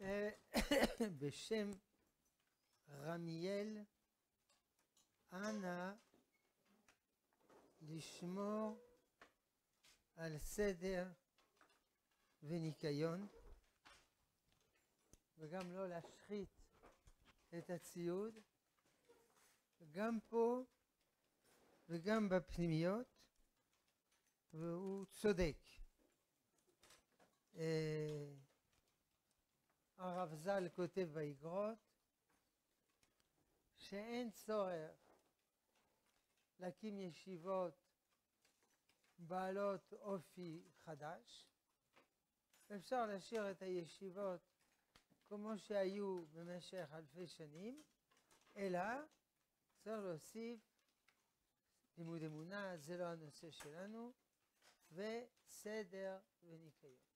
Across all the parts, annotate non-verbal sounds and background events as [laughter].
[coughs] בשם רמיאל, אנא לשמור על סדר וניקיון וגם לא להשחית את הציוד גם פה וגם בפנימיות והוא צודק. אה, הרב ז"ל כותב באגרות שאין צורך להקים ישיבות בעלות אופי חדש, אפשר להשאיר את הישיבות כמו שהיו במשך אלפי שנים, אלא צריך להוסיף לימוד אמונה, זה לא הנושא שלנו, וסדר וניקיון.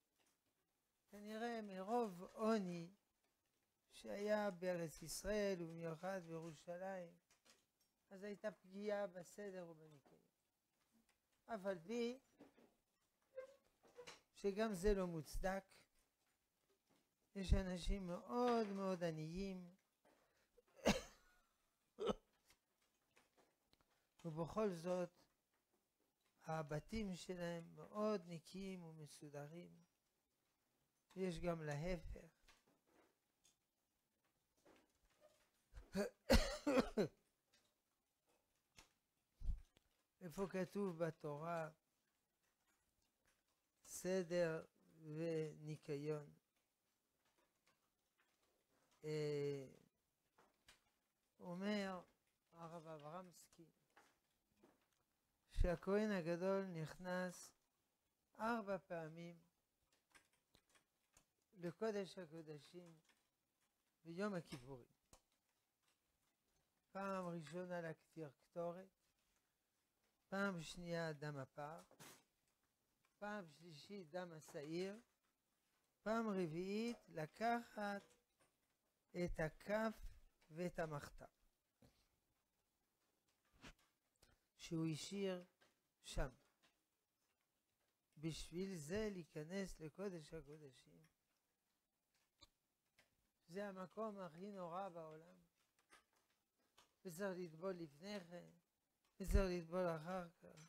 כנראה מרוב עוני שהיה בארץ ישראל ובמיוחד בירושלים, אז הייתה פגיעה בסדר ובניקיון. אף על פי שגם זה לא מוצדק, יש אנשים מאוד מאוד עניים, [coughs] ובכל זאת הבתים שלהם מאוד נקיים ומסודרים. יש גם להפך. איפה כתוב בתורה סדר וניקיון? אה, אומר הרב אברמסקי שהכהן הגדול נכנס ארבע פעמים לקודש הקודשים ביום הכיפורים. פעם ראשונה לקטיר קטורת, פעם שנייה דם הפר, פעם שלישית דם השעיר, פעם רביעית לקחת את הכף ואת המחטף שהוא השאיר שם. בשביל זה להיכנס לקודש הקודשים. זה המקום הכי נורא בעולם. וצריך לטבול לפני כן, וצריך לטבול אחר כך.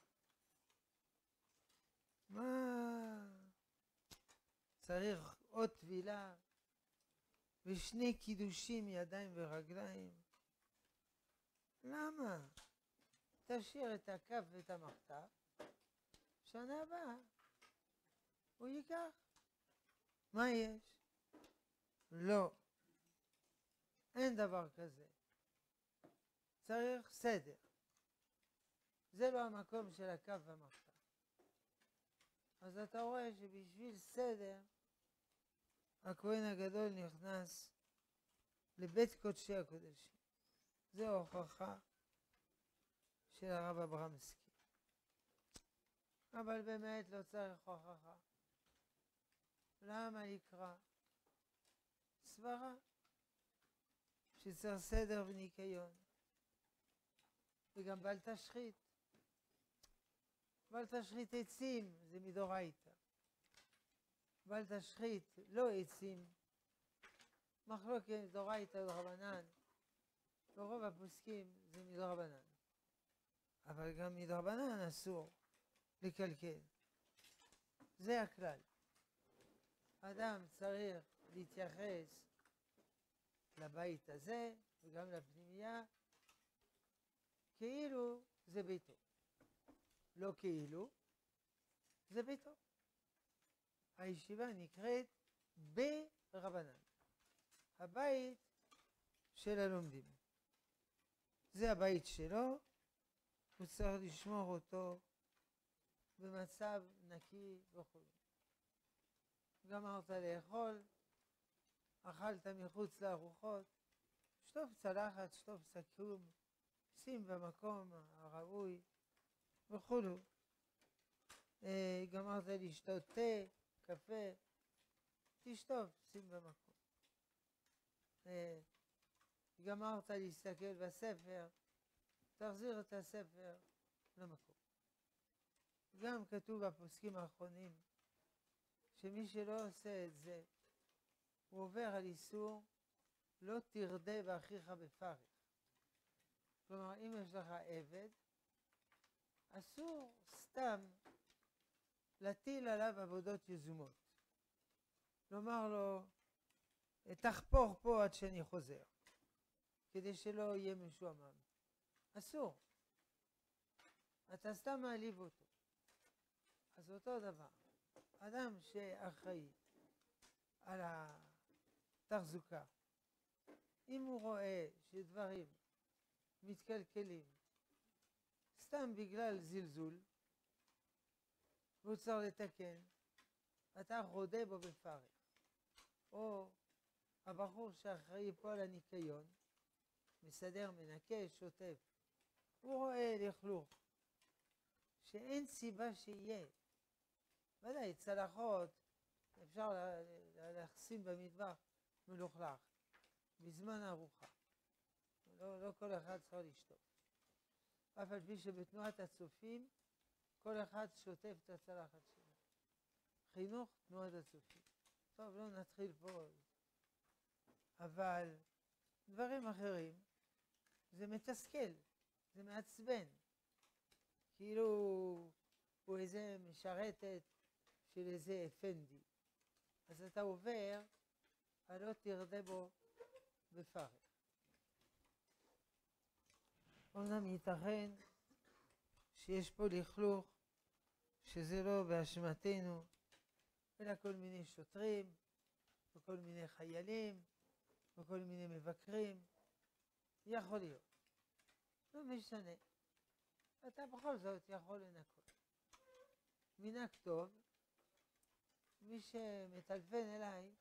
מה? צריך עוד טבילה ושני קידושים ידיים ורגליים? למה? תשאיר את הכף ואת המחטף, שנה הבאה הוא ייקח. מה יש? לא. אין דבר כזה. צריך סדר. זה לא המקום של הקו והמחטף. אז אתה רואה שבשביל סדר, הכהן הגדול נכנס לבית קודשי הקודשים. זו ההוכחה של הרב אברמסקי. אבל באמת לא צריך הוכחה. למה לקרוא? סברה. שצריך סדר וניקיון. וגם בל תשחית. בל תשחית עצים, זה מדורייתא. בל תשחית לא עצים, מחלוקת דורייתא ודרבנן. ברוב הפוסקים זה מדרבנן. אבל גם מדרבנן אסור לקלקל. זה הכלל. אדם צריך להתייחס לבית הזה וגם לפנימייה, כאילו זה ביתו. לא כאילו, זה ביתו. הישיבה נקראת ברבנן. הבית של הלומדים. זה הבית שלו, הוא צריך לשמור אותו במצב נקי וכו'. גמרת לאכול, אכלת מחוץ לארוחות, שטוף צלחת, שטוף סכו"ם, שים במקום הראוי וכולו. אה, גמרת לשתות תה, קפה, תשטוף, שים במקום. אה, גמרת להסתכל בספר, תחזיר את הספר למקום. גם כתוב בפוסקים האחרונים שמי שלא עושה את זה הוא עובר על איסור לא תרדה באחיך בפרך. כלומר, אם יש לך עבד, אסור סתם להטיל עליו עבודות יזומות. לומר לו, תחפור פה עד שאני חוזר, כדי שלא יהיה משועמם. אסור. אתה סתם מעליב אותו. אז אותו דבר, אדם שאחראי על התחזוקה, אם הוא רואה שדברים מתקלקלים סתם בגלל זלזול, והוא צריך לתקן, אתה רודה בו בפרך. או הבחור שאחראי פה על הניקיון, מסדר, מנקה, שוטף, הוא רואה לכלוך, שאין סיבה שיהיה. ודאי, צלחות, אפשר להחסים במטבח מלוכלך, בזמן הארוחה. לא, לא כל אחד צריך לשתות. אף על פי שבתנועת הצופים, כל אחד שוטף את הצלחת שלו. חינוך, תנועת הצופים. טוב, לא נתחיל פה. אבל דברים אחרים, זה מתסכל, זה מעצבן. כאילו הוא איזה משרתת של איזה אפנדי. אז אתה עובר, הלא תרדה בו בפרך. אומנם ייתכן שיש פה לכלוך שזה לא באשמתנו, אלא כל מיני שוטרים, וכל מיני חיילים, וכל מיני מבקרים. יכול להיות. לא משנה. אתה בכל זאת יכול לנקות. מנהג טוב, מי שמטלפן אליי,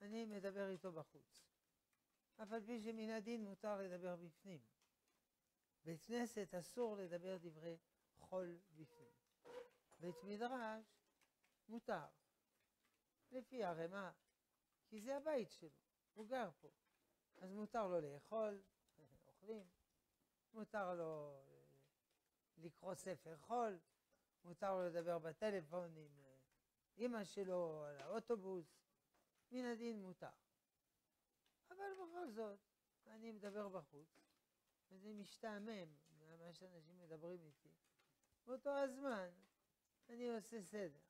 אני מדבר איתו בחוץ. אף על פי שמן הדין מותר לדבר בפנים. בית כנסת אסור לדבר דברי חול בפנים. בית מדרש מותר. לפי הרמה, כי זה הבית שלו, הוא גר פה. אז מותר לו לאכול, [laughs] אוכלים, מותר לו לקרוא ספר חול, מותר לו לדבר בטלפון עם אמא שלו על האוטובוס, מן הדין מותר. אבל בכל זאת, אני מדבר בחוץ, וזה משתעמם ממה שאנשים מדברים איתי. באותו הזמן אני עושה סדר.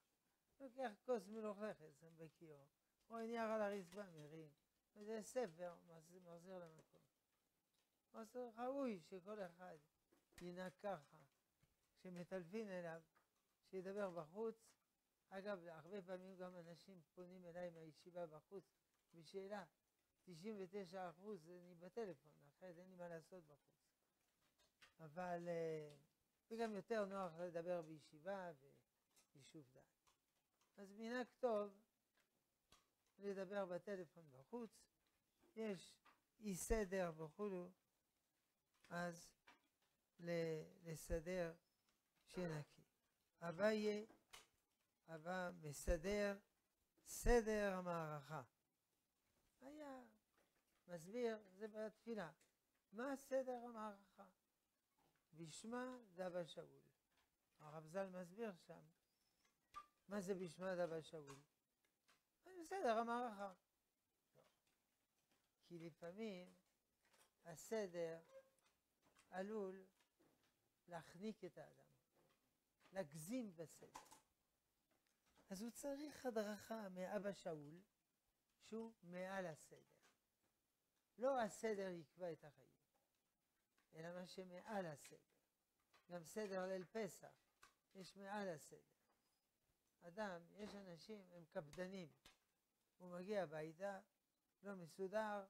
לוקח כוס מלוכלכת, שם בכיור, או נייר על הרצפה, מרים, וזה ספר, מחזיר, למקום. אז ראוי שכל אחד ינהג ככה, כשמטלפין אליו, שידבר בחוץ. אגב, הרבה פעמים גם אנשים פונים אליי מהישיבה בחוץ בשאלה, 99 אחוז אני בטלפון, אחרת אין לי מה לעשות בחוץ. אבל זה גם יותר נוח לדבר בישיבה ויישוב דעת. אז מנהג טוב לדבר בטלפון בחוץ, יש אי סדר וכולו, אז לסדר שנקי. אביי, אבא מסדר סדר המערכה. היה מסביר, זה בתפילה, מה סדר המערכה? בשמה דבה שאול. הרב ז"ל מסביר שם, מה זה בשמה דבה שאול? בסדר המערכה. כי לפעמים הסדר עלול להחניק את האדם, להגזים בסדר. אז הוא צריך הדרכה מאבא שאול, שהוא מעל הסדר. לא הסדר יקבע את החיים, אלא מה שמעל הסדר. גם סדר ליל פסח, יש מעל הסדר. אדם, יש אנשים, הם קפדנים. הוא מגיע הביתה, לא מסודר,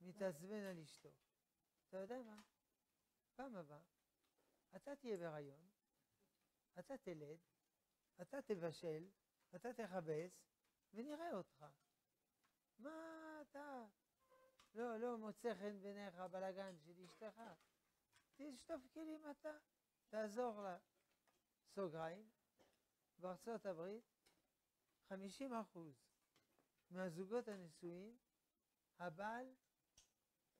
מתעצבן על אשתו. אתה יודע מה? פעם הבאה, אתה תהיה בהיריון, אתה תלד, אתה תבשל, אתה תכבס, ונראה אותך. מה אתה לא, לא מוצא חן בעיניך הבלגן של אשתך? תשטוף כלים אתה, תעזור לה. סוגריים, בארצות הברית, 50 אחוז מהזוגות הנשואים, הבעל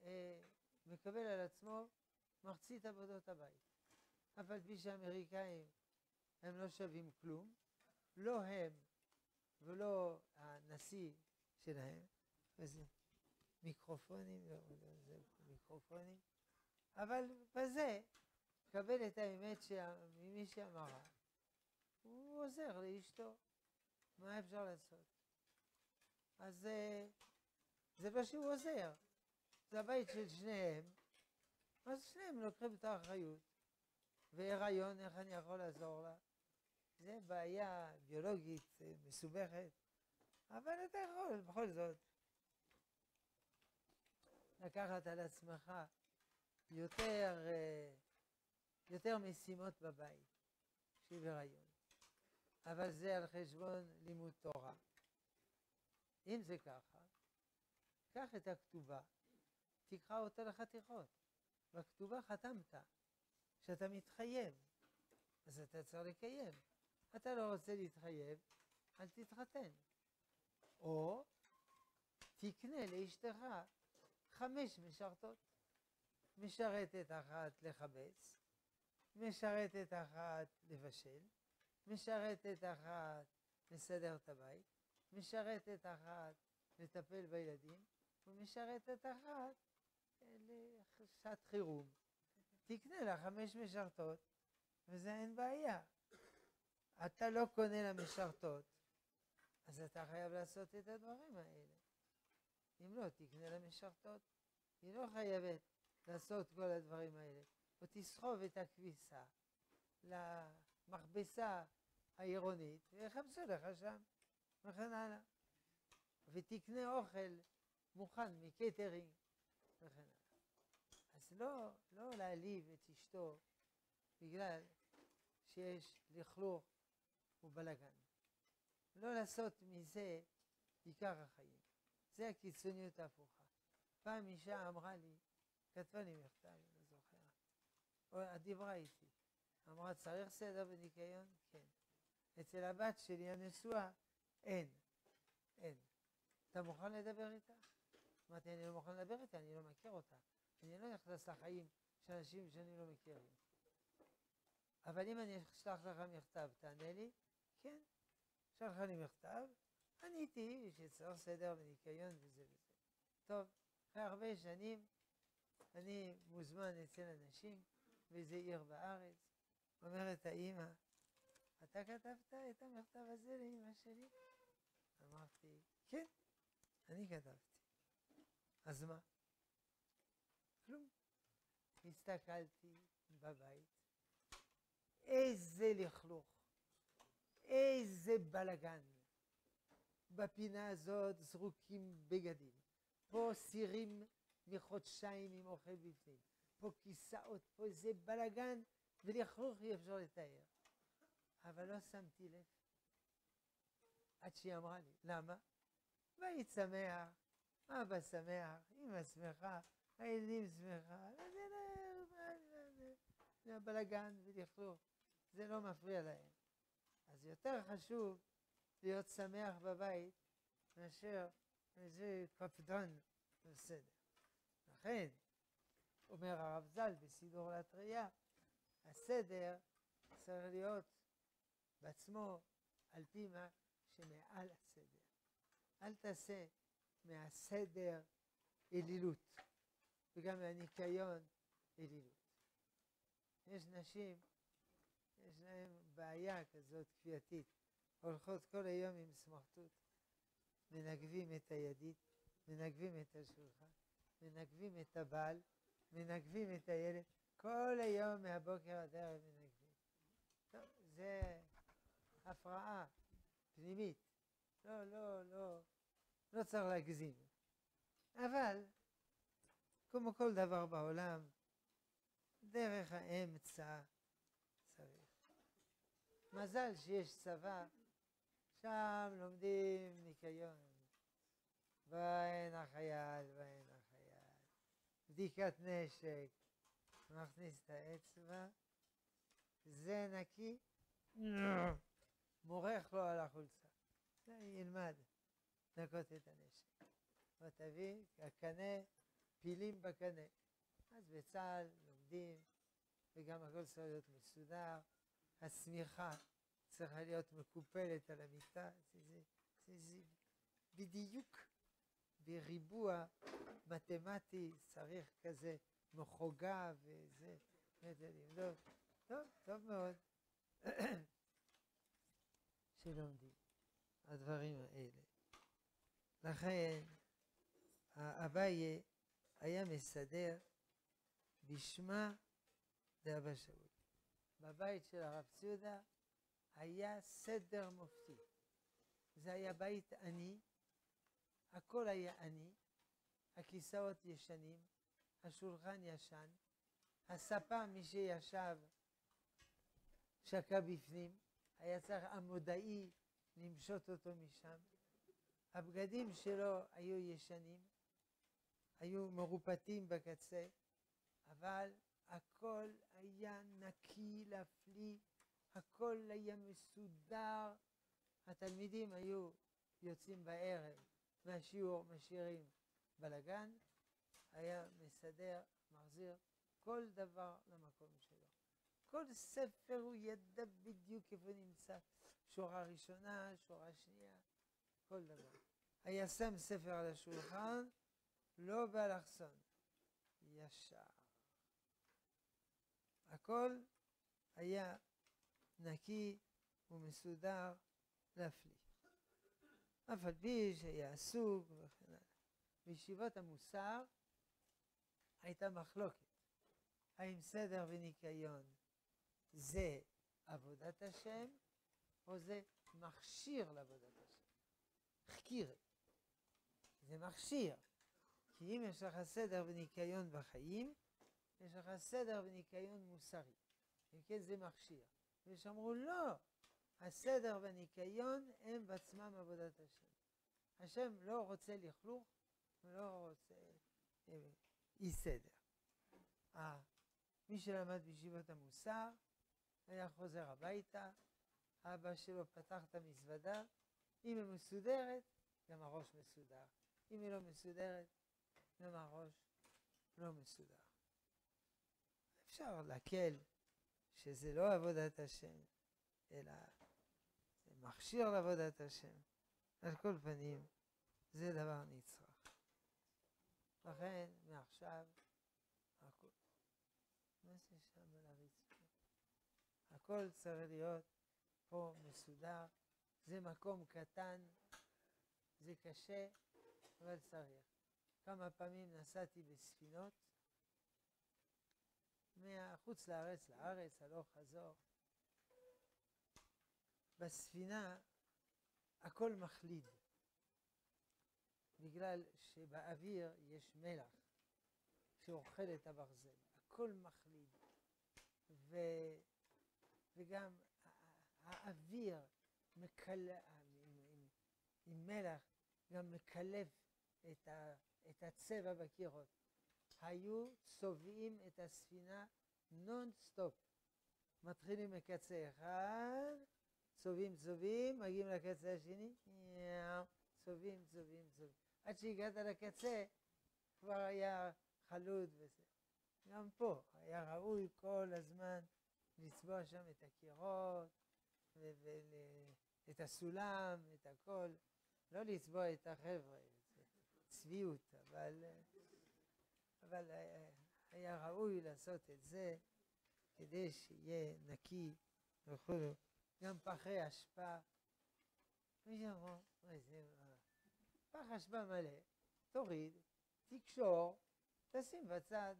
אה, מקבל על עצמו מחצית עבודות הבית. אף על פי שהאמריקאים הם לא שווים כלום, לא הם ולא הנשיא שלהם, וזה מיקרופונים, לא, לא, זה מיקרופונים, אבל בזה, קבל את האמת ממי שאמרה, הוא עוזר לאשתו, מה אפשר לעשות? אז אה, זה לא שהוא עוזר, זה הבית של שניהם, אז שניהם לוקחים את האחריות. והיריון, איך אני יכול לעזור לה? זה בעיה ביולוגית אה, מסובכת, אבל אתה יכול בכל זאת לקחת על עצמך יותר, אה, יותר משימות בבית, שהיא בהיריון. אבל זה על חשבון לימוד תורה. אם זה ככה, קח את הכתובה, תקרא אותה לחתיכות. בכתובה חתמת שאתה מתחייב, אז אתה צריך לקיים. אתה לא רוצה להתחייב, אל תתחתן. או תקנה לאשתך חמש משרתות. משרתת אחת לכבס, משרתת אחת לבשל, משרתת אחת לסדר את הבית, משרתת אחת לטפל בילדים, ומשרתת אחת לשעת חירום. תקנה לה חמש משרתות, וזה אין בעיה. אתה לא קונה למשרתות, אז אתה חייב לעשות את הדברים האלה. אם לא, תקנה למשרתות. היא לא חייבת לעשות כל הדברים האלה. או תסחוב את הכביסה למכבסה העירונית, ויחפשו לך שם, וכן הלאה. ותקנה אוכל מוכן מקייטרינג, וכן הלאה. אז לא, לא להעליב את אשתו בגלל שיש לכלוך ובלגן. לא לעשות מזה עיקר החיים. זה הקיצוניות ההפוכה. פעם אישה אמרה לי, כתבה לי מכתב, אני לא זוכר, או דיברה איתי, אמרה, צריך סדר וניקיון? כן. אצל הבת שלי הנשואה, אין. אין. אתה מוכן לדבר איתה? אמרתי, אני לא מוכן לדבר איתה, אני לא מכיר אותה. אני לא נכנס לחיים של אנשים שאני לא מכיר. אבל אם אני אשלח לך מכתב, תענה לי? כן. שלח לי מכתב, עניתי שצריך סדר וניקיון וזה וזה. טוב, אחרי הרבה שנים אני מוזמן אצל אנשים באיזה עיר בארץ, אומרת האימא, אתה כתבת את המכתב הזה לאימא שלי? אמרתי, כן, אני כתבתי. אז מה? כלום. הסתכלתי בבית, איזה לכלוך, איזה בלגן. בפינה הזאת זרוקים בגדים, פה סירים מחודשיים עם אוכל בפנים, פה כיסאות, פה איזה בלגן ולכלוך אי אפשר לתאר. אבל לא שמתי לב. עד שהיא אמרה לי, למה? והיית שמח, אבא שמח, אמא שמחה, הילדים שמחה, זה הבלגן ולכלוך, זה לא מפריע להם. אז יותר חשוב להיות שמח בבית מאשר איזה קפדן בסדר. לכן, אומר הרב ז"ל בסידור לתרייה, הסדר צריך להיות בעצמו על פי מה שמעל הסדר. אל תעשה מהסדר אלילות. וגם מהניקיון אלילות. יש נשים, יש להן בעיה כזאת כפייתית, הולכות כל היום עם סמרטוט, מנגבים את הידית, מנגבים את השולחן, מנגבים את הבעל, מנגבים את הילד, כל היום מהבוקר עד הערב מנגבים. טוב, זה הפרעה פנימית. לא, לא, לא, לא צריך להגזים. אבל כמו כל דבר בעולם, דרך האמצע. מזל שיש צבא, שם לומדים ניקיון. ואין החייל, ואין החייל. בדיקת נשק, מכניס את האצבע, זה נקי, מורח לו על החולצה. ילמד לנקות את הנשק. ותביא, הקנה פילים בקנה. אז בצה"ל לומדים, וגם הכל צריך להיות מסודר. השמיכה צריכה להיות מקופלת על המיטה, זה, זה, זה, זה בדיוק בריבוע מתמטי, צריך כזה מחוגה וזה, למדוד. טוב, טוב מאוד [coughs] שלומדים הדברים האלה. לכן אביי היה מסדר בשמה דאבא שאול. בבית של הרב ציודה היה סדר מופתי. זה היה בית עני, הכל היה עני, הכיסאות ישנים, השולחן ישן, הספה, מי שישב, שקע בפנים, היה צריך עמודאי למשות אותו משם. הבגדים שלו היו ישנים, היו מרופטים בקצה, אבל הכל היה נקי להפליא, הכל היה מסודר. התלמידים היו יוצאים בערב מהשיעור, משאירים בלגן, היה מסדר, מחזיר כל דבר למקום שלו. כל ספר הוא ידע בדיוק איפה נמצא, שורה ראשונה, שורה שנייה, כל דבר. היה שם ספר על השולחן, לא באלכסון, ישר. הכל היה נקי ומסודר להפליא. אף על פי שהיה עסוק וכן הלאה. בישיבות המוסר הייתה מחלוקת. האם סדר וניקיון זה עבודת השם, או זה מכשיר לעבודת השם? חקירי. זה מכשיר. כי אם יש לך סדר וניקיון בחיים, יש לך סדר וניקיון מוסרי. אם כן זה מכשיר. ויש אמרו לא, הסדר והניקיון הם בעצמם עבודת השם. השם לא רוצה לכלוך, ולא רוצה אה, אי סדר. אה, מי שלמד בישיבות המוסר, היה חוזר הביתה, אבא שלו פתח את המזוודה, אם היא מסודרת, גם הראש מסודר. אם היא לא מסודרת, גם הראש לא מסודר. אפשר להקל שזה לא עבודת השם, אלא זה מכשיר לעבודת השם. על כל פנים, זה דבר נצרך. לכן, מעכשיו, הכל, מה זה שם על הרצפה? הכל צריך להיות פה מסודר. זה מקום קטן, זה קשה, אבל צריך. כמה פעמים נסעתי בספינות, מחוץ לארץ לארץ, הלוך חזור. בספינה הכל מחליד, בגלל שבאוויר יש מלח שאוכל את הברזל, הכל מחליד. ו... וגם האוויר מקל... עם, עם, עם מלח גם מקלף את, ה... את הצבע בקירות. היו צובעים את הספינה נונסטופ. מתחילים מקצה אחד, צובעים צובעים, מגיעים לקצה השני, צובעים צובעים צובעים. עד שהגעת לקצה כבר היה חלוד וזה. גם פה היה ראוי כל הזמן לצבוע שם את הקירות, ואת הסולם, את הכל. לא לצבוע את החבר'ה, צביעות, אבל, אבל היה ראוי לעשות את זה כדי שיהיה נקי וכו'. גם פחי אשפה. מי שאמר, מה זה, פח אשפה מלא, תוריד, תקשור, תשים בצד.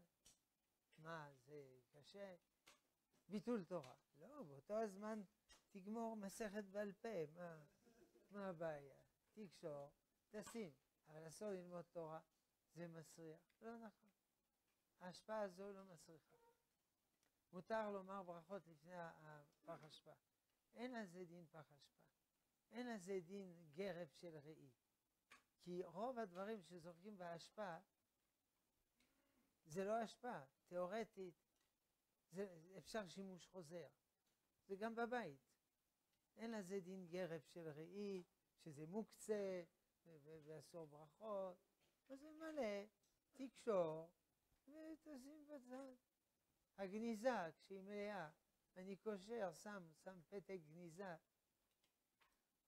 מה, זה קשה? ביטול תורה. לא, באותו הזמן תגמור מסכת בעל פה, מה, מה הבעיה? תקשור, תשים. אבל אסור ללמוד תורה, זה מסריח. לא נכון. ההשפעה הזו לא מסריחה. מותר לומר ברכות לפני הפח אשפה. אין לזה דין פח אשפה. אין לזה דין גרב של ראי. כי רוב הדברים שזורקים באשפה, זה לא אשפה, תיאורטית, זה אפשר שימוש חוזר. זה גם בבית. אין לזה דין גרב של ראי, שזה מוקצה, ועשור ברכות, וזה מלא, תקשור, ותשים בצד. הגניזה, כשהיא מלאה, אני קושר, שם, שם פתק גניזה,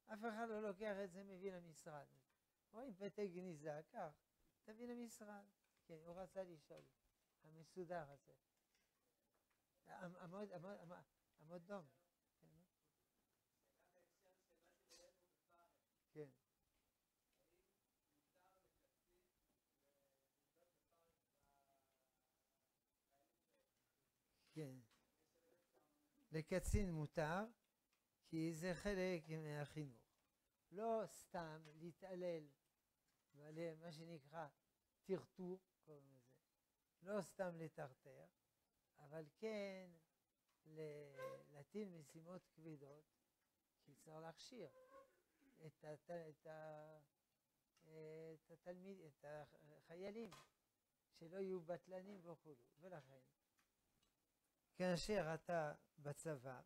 אף אחד לא לוקח את זה, מביא למשרד. רואים פתק גניזה, קח, תביא למשרד. כן, הוא רצה לשאול, המסודר הזה. עמוד, עמוד, עמוד, דום. כן. לקצין מותר, כי זה חלק מהחינוך. לא סתם להתעלל מה שנקרא טרטור, קוראים לזה. לא סתם לטרטר, אבל כן להטיל משימות כבדות, כי צריך להכשיר את, הת, את, ה, את התלמיד, את החיילים, שלא יהיו בטלנים וכו'. ולכן, כאשר אתה בצבא,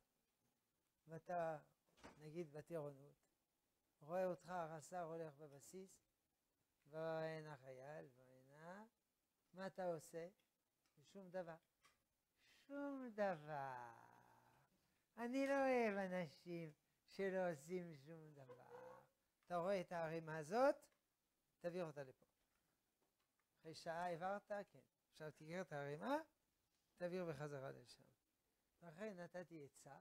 ואתה, נגיד בטירונות, רואה אותך הרס"ר הולך בבסיס, ואין החייל, ואינה, מה אתה עושה? שום דבר. שום דבר. אני לא אוהב אנשים שלא עושים שום דבר. אתה רואה את הערימה הזאת? תעביר אותה לפה. אחרי שעה העברת? כן. עכשיו תקרא את הערימה, תעביר בחזרה לשם. לכן נתתי עצה,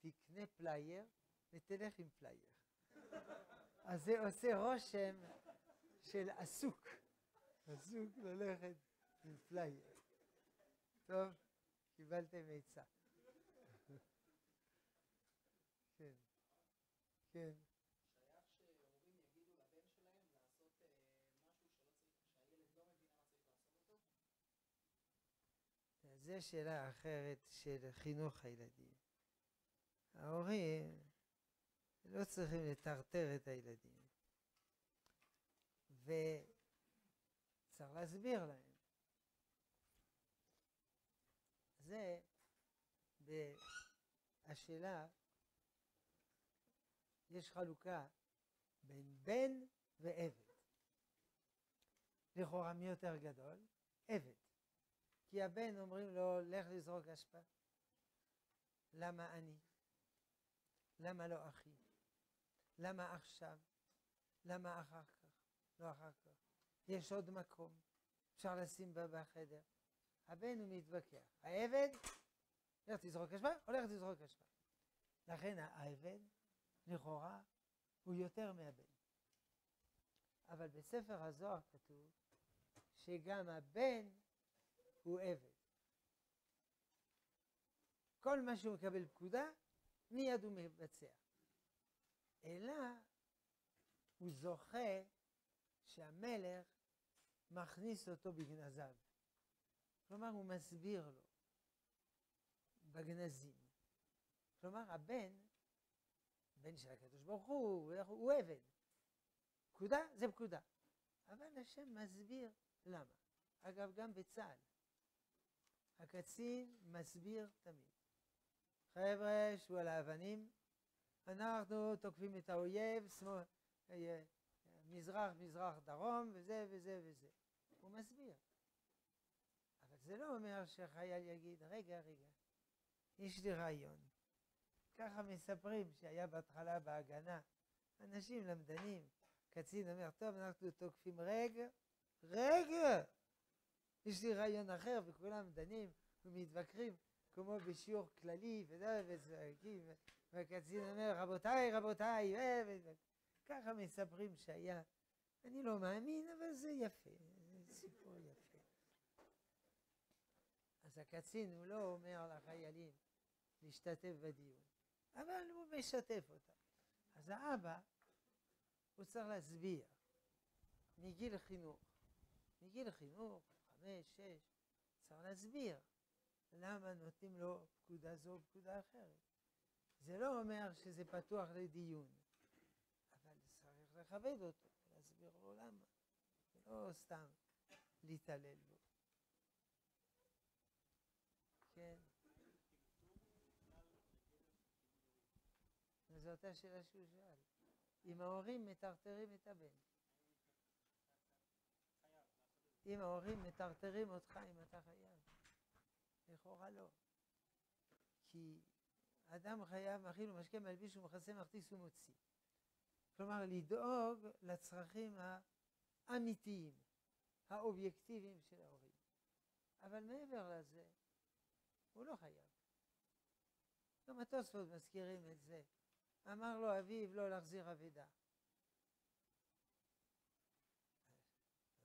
תקנה פלייר ותלך עם פלייר. אז זה עושה רושם של עסוק. עסוק ללכת עם פלייר. טוב, קיבלתם עצה. [laughs] כן, כן. זו שאלה אחרת של חינוך הילדים. ההורים לא צריכים לטרטר את הילדים. וצריך להסביר להם. זה השאלה, יש חלוקה בין בן ועבד. לכאורה מי יותר גדול? עבד. כי הבן אומרים לו, לך לזרוק אשפה. למה אני? למה לא אחי? למה עכשיו? למה אחר כך? לא אחר כך. יש עוד מקום, אפשר לשים בה בחדר. הבן הוא מתווכח. העבד, לך תזרוק אשפה, הולך תזרוק אשפה. לכן העבד, לכאורה, הוא יותר מהבן. אבל בספר הזוהר כתוב שגם הבן הוא עבד. כל מה שהוא מקבל פקודה, מיד הוא מבצע. אלא הוא זוכה שהמלך מכניס אותו בגנזיו. כלומר, הוא מסביר לו בגנזים. כלומר, הבן, בן של הקדוש ברוך הוא, הוא עבד. פקודה זה פקודה. אבל השם מסביר למה. אגב, גם בצה"ל. הקצין מסביר תמיד. חבר'ה, שבו על האבנים, אנחנו תוקפים את האויב, שמאל, אה, מזרח, מזרח, דרום, וזה וזה וזה. הוא מסביר. אבל זה לא אומר שחייל יגיד, רגע, רגע, יש לי רעיון. ככה מספרים שהיה בהתחלה בהגנה, אנשים למדנים, קצין אומר, טוב, אנחנו תוקפים, רגע, רגע, יש לי רעיון אחר, וכולם דנים ומתווכחים, כמו בשיעור כללי, וזה, וצועקים, והקצין אומר, רבותיי, רבותיי, ככה מספרים שהיה. אני לא מאמין, אבל זה יפה, זה סיפור יפה. אז הקצין הוא לא אומר לחיילים להשתתף בדיון, אבל הוא משתף אותם. אז האבא, הוא צריך להסביר מגיל חינוך. מגיל חינוך, חמש, שש, צריך להסביר למה נותנים לו פקודה זו או פקודה אחרת. זה לא אומר שזה פתוח לדיון, אבל צריך לכבד אותו, להסביר לו למה, ולא סתם להתעלל בו. כן. זו אותה שאלה שהוא שאל. אם ההורים מטרטרים את הבן. אם ההורים מטרטרים אותך אם אתה חייב. לכאורה לא. כי אדם חייב, מכין ומשקה, מלביש ומכסה, מכתיס ומוציא. כלומר, לדאוג לצרכים האמיתיים, האובייקטיביים של ההורים. אבל מעבר לזה, הוא לא חייב. גם התוספות מזכירים את זה. אמר לו אביו לא להחזיר אבדה.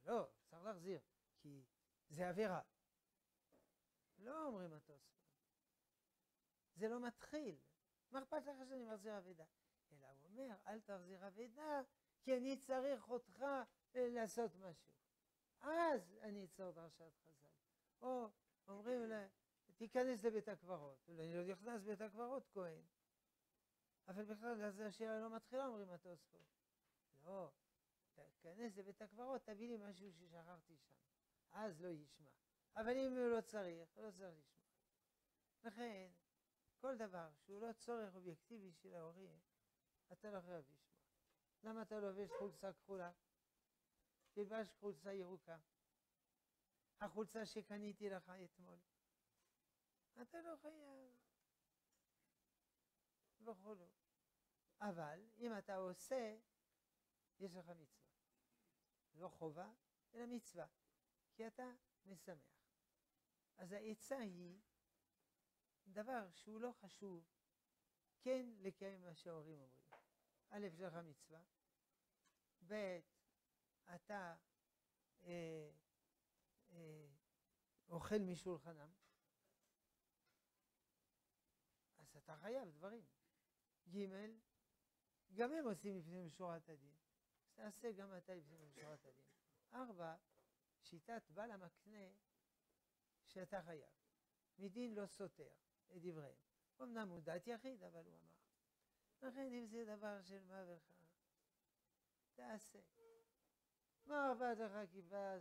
לא, צריך להחזיר, כי זה עבירה. לא אומרים התוספות. זה לא מתחיל. מה אכפת לך שאני מחזיר אבדה? אלא הוא אומר, אל תחזיר אבדה, כי אני צריך אותך לעשות משהו. אז אני אצור דרשת חז"ל. או אומרים לה, תיכנס לבית הקברות. אני לא נכנס לבית הקברות, כהן. אבל בכלל, אז השאלה לא מתחילה, אומרים התוספות. לא, תיכנס לבית הקברות, תביא לי משהו ששכחתי שם. אז לא ישמע. אבל אם הוא לא צריך, לא צריך לשמוע. לכן, כל דבר שהוא לא צורך אובייקטיבי של ההורים, אתה לא חייב לשמוע. למה אתה לובש חולצה כחולה? תלבש חולצה ירוקה. החולצה שקניתי לך אתמול. אתה לא חייב. וכולו. אבל אם אתה עושה, יש לך מצווה. לא חובה, אלא מצווה. כי אתה משמח. אז העצה היא דבר שהוא לא חשוב, כן לקיים מה שההורים אומרים. א', יש לך מצווה, ב', אתה אה, אה, אוכל משולחנם, אז אתה חייב דברים. ג', גם הם עושים לפנים משורת הדין, תעשה גם אתה לפנים משורת הדין. ארבע, שיטת בעל המקנה שאתה חייב. מדין לא סותר את דבריהם. אמנם הוא דת יחיד, אבל הוא אמר. לכן אם זה דבר של מה וכך, תעשה. מה עבד לך כיפה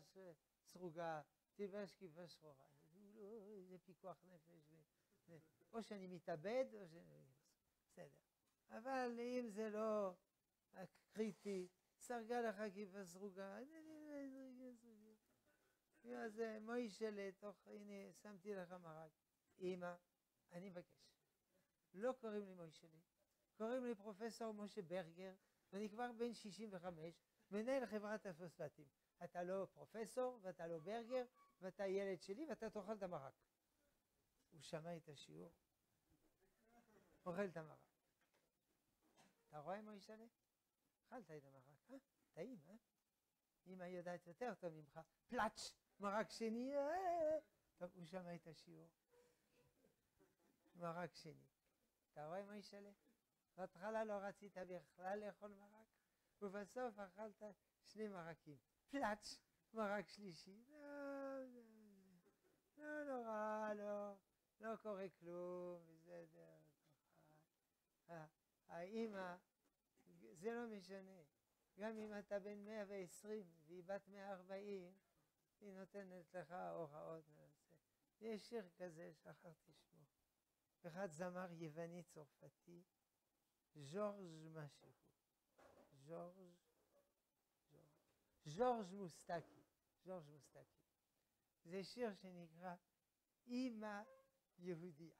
סרוגה, תלבש כיפה שחורה. לא, זה פיקוח נפש. או שאני מתאבד, או שאני... בסדר. אבל אם זה לא קריטי, סרגה לך כיפה סרוגה, אז מוישלה, תוך, הנה, שמתי לך מרק. אמא, אני מבקש. לא קוראים לי מוישלה, קוראים לי פרופסור משה ברגר, ואני כבר בן 65, מנהל חברת הפוספטים. אתה לא פרופסור, ואתה לא ברגר, ואתה ילד שלי, ואתה תאכל את המרק. הוא שמע את השיעור, אוכל את המרק. אתה רואה מוישלה? אכלת את המרק, אה? טעים, אה? אמא יודעת יותר טוב ממך, פלאץ', מרק שני, אה? טוב, הוא שמע את השיעור. מרק שני. אתה רואה מה? בהתחלה לא רצית בכלל לאכול מרק, ובסוף אכלת שני מרקים. פלאץ', מרק שלישי. לא, לא, לא נורא, לא, לא קורה כלום, בסדר. האימא, זה לא משנה. גם אם אתה בן 120 והיא בת 140, היא נותנת לך הוראות בנושא. יש שיר כזה, שכחתי שמו. אחד זמר יווני צרפתי, ז'ורג' משהו. ז'ורג' ז'ורג' מוסטקי. ז'ורג' מוסטקי. זה שיר שנקרא אימא יהודיה.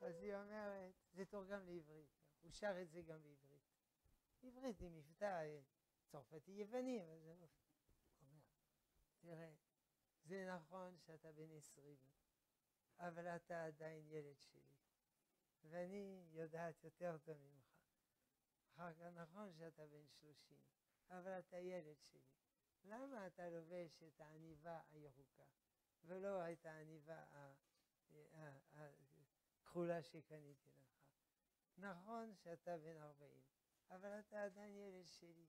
אז היא אומרת, זה תורגם לעברית, הוא שר את זה גם בעברית. עברית עם מבטא צרפתי יווני, אבל זה לא... אומר, תראה, זה נכון שאתה בן עשרים, אבל אתה עדיין ילד שלי, ואני יודעת יותר טוב ממך. אחר כך נכון שאתה בן שלושים, אבל אתה ילד שלי. למה אתה לובש את העניבה הירוקה, ולא את העניבה הכחולה שקניתי לך? נכון שאתה בן ארבעים, אבל אתה עדיין ילד שלי.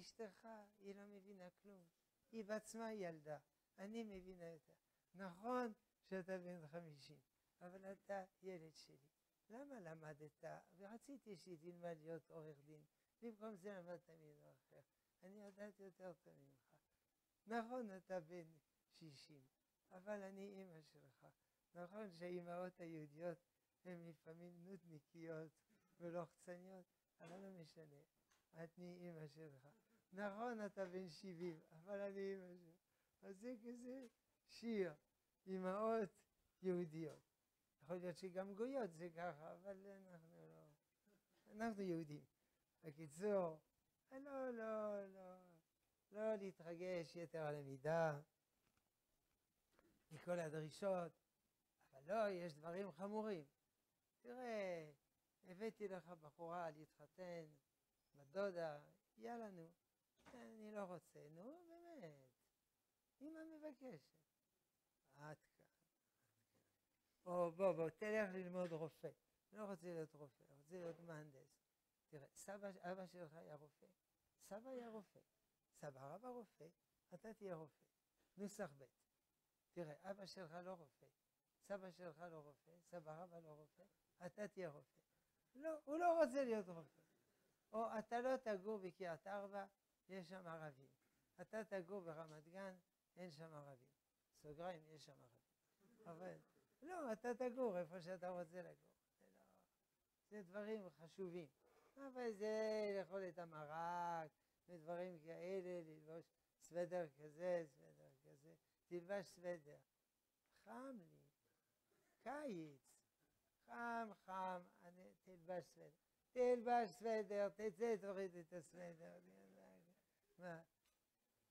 אשתך, היא לא מבינה כלום. היא בעצמה ילדה, אני מבינה יותר. נכון שאתה בן חמישים, אבל אתה ילד שלי. למה למדת? ורציתי שתלמד להיות עורך דין. במקום זה למדת מדבר אחר. אני יודעת יותר טוב ממך. נכון, אתה בן שישים, אבל אני אימא שלך. נכון שהאימהות היהודיות הן לפעמים נודניקיות ולוחצניות, אבל לא משנה. אני אימא שלך. נכון, אתה בן שבעים, אבל אני אימא שלך. אז זה כזה שיר, אימהות יהודיות. יכול להיות שגם גויות זה ככה, אבל אנחנו לא... אנחנו יהודים. בקיצור, לא, לא, לא, לא להתרגש יתר על המידה מכל הדרישות, אבל לא, יש דברים חמורים. תראה, הבאתי לך בחורה להתחתן, בדודה, יאללה נו, אני לא רוצה, נו באמת, אמא מבקשת. עד כאן. או בוא, בוא, תלך ללמוד רופא. לא רוצה להיות רופא, רוצה להיות מהנדס. תראה, סבא, אבא שלך היה רופא, סבא היה רופא, סבא רבא רופא, אתה תהיה רופא. נוסח ב', תראה, אבא שלך לא רופא, סבא שלך לא רופא, סבא רבא לא רופא, אתה תהיה רופא. לא, הוא לא רוצה להיות רופא. או אתה לא תגור בקריית ארבע, יש שם ערבים. אתה תגור ברמת גן, אין שם ערבים. סוגריים, יש שם ערבים. אבל לא, אתה תגור איפה שאתה רוצה לגור. זה, לא, זה דברים חשובים. אבל זה לאכול את המרק, ודברים כאלה, ללבוש סוודר כזה, סוודר כזה. תלבש סוודר. חם לי, קיץ, חם חם, אני, תלבש סוודר. תלבש סוודר, תצא, תוריד את הסוודר. מה?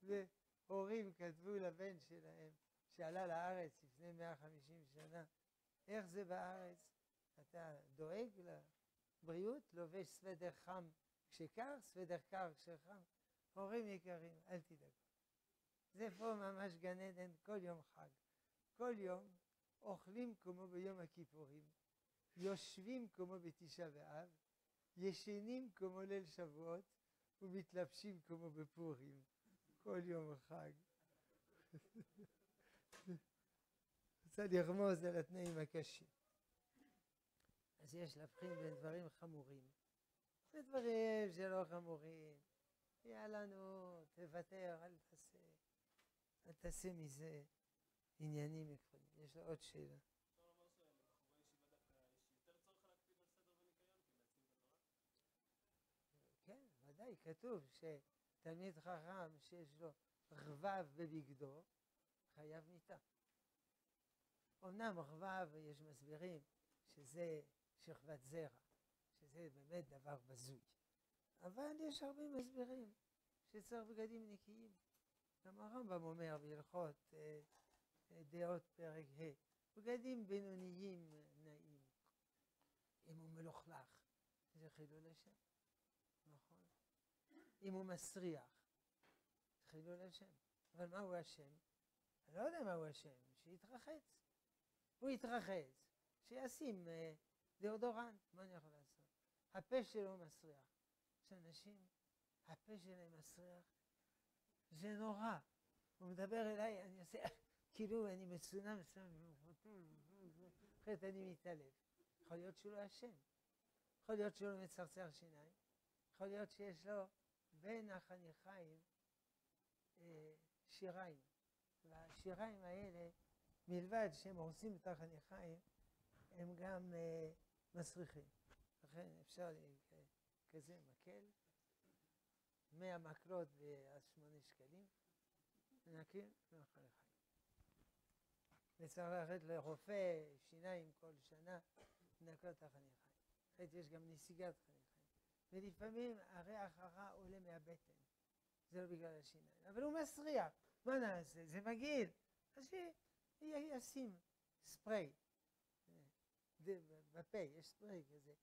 והורים כתבו לבן שלהם, שעלה לארץ לפני 150 שנה, איך זה בארץ? אתה דואג לבריאות, לובש סוודר חם כשקר, סוודר קר כשחם. הורים יקרים, אל תדאגו. זה פה ממש גן עדן כל יום חג. כל יום אוכלים כמו ביום הכיפורים, יושבים כמו בתשעה באב, ישנים כמו ליל שבועות ומתלבשים כמו בפורים. כל יום חג. רוצה לרמוז על התנאים הקשים. אז יש להבחין בין דברים חמורים ודברים שלא חמורים. יאללה נו, תוותר, אל תעשה, אל תעשה מזה עניינים עקרוניים. יש עוד שאלה. ודאי, כתוב שתלמיד חכם שיש לו רבב בבגדו, חייב מיתה. אמנם רבב, יש מסבירים שזה שכבת זרע, שזה באמת דבר בזוי. אבל יש הרבה מסבירים שצריך בגדים נקיים. גם הרמב"ם אומר בהלכות אה, אה, דעות פרק ה', בגדים בינוניים נעים. אם הוא מלוכלך, זה חילול השם? אם הוא מסריח, חילול השם. אבל מהו השם? אני לא יודע מהו השם, שיתרחץ. הוא יתרחץ, שישים אה, דאודורנט, מה אני יכול לעשות? הפה שלו מסריח. יש אנשים, הפה שלהם מסריח, זה נורא. הוא מדבר אליי, אני עושה, [laughs] כאילו אני מצונן, אחרת אני מתעלב. יכול להיות שהוא לא אשם. יכול להיות שהוא לא מצרצר שיניים. יכול להיות שיש לו בין החניכיים אה, שיריים. והשיריים האלה, מלבד שהם הורסים את החניכיים, הם גם אה, מסריחים. לכן אפשר כזה מקל, 100 מקלות ואז 8 שקלים, מנקים לחיים. וצריך ללכת לרופא שיניים כל שנה, לנקות את החניכיים. אחרת יש גם נסיגת חניכיים. ולפעמים הריח הרע עולה מהבטן, זה לא בגלל השיניים. אבל הוא מסריח, מה נעשה? זה מגעיל. אז שישים ספרי. בפה יש ספרי כזה.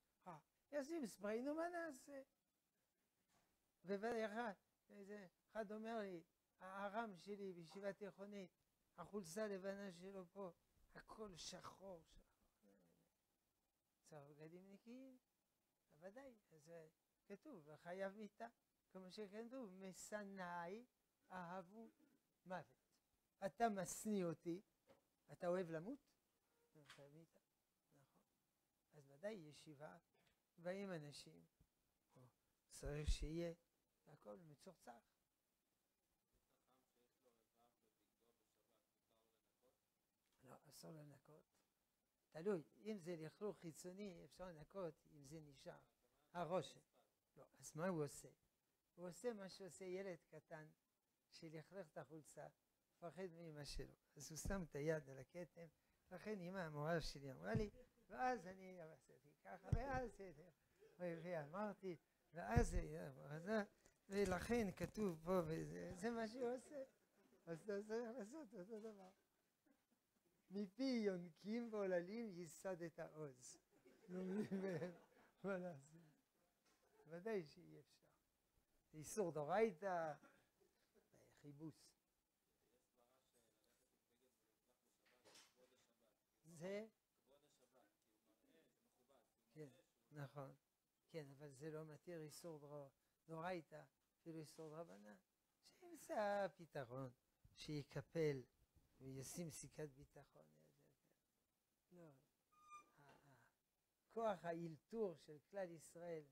ישים ספרי, נו מה נעשה? ובאחד, אחד אומר לי, הארם שלי בישיבה תיכונית, החולצה הלבנה שלו פה, הכל שחור, שחור. צריך בגדים נקיים, בוודאי, אז כתוב, חייב מיתה, כמו שכתוב, משנאי אהבו מוות. אתה משניא אותי, אתה אוהב למות? חייב מיתה, נכון. אז ודאי ישיבה, באים אנשים, צריך שיהיה הכל מצוחצח. לא, אסור לנקות. תלוי, אם זה לכלוך חיצוני, אפשר לנקות אם זה נשאר. הרושם. לא, אז מה הוא עושה? הוא עושה מה שעושה ילד קטן, שלכלך את החולצה, מפחד מאמא שלו. אז הוא שם את היד על הכתם, לכן אמא המורה שלי אמרה לי, ואז אני עשיתי ככה, ואז ואמרתי, ואז זה, ולכן כתוב פה, וזה מה שהוא עושה. אז צריך לעשות אותו דבר. מפי יונקים ועוללים ייסד את העוז. לומדים מהם מה לעשות. ודאי שאי אפשר. זה איסור דורייתא, חיבוס. זה? כן, נכון. כן, אבל זה לא מתיר איסור דורייתא, אפילו איסור דרבנן. שימצא פתרון, שיקפל וישים סיכת ביטחון. לא. כוח האלתור של כלל ישראל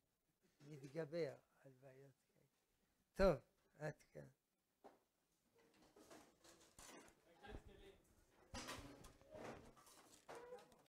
מתגבר על בעיות כאלה. טוב, עד כאן.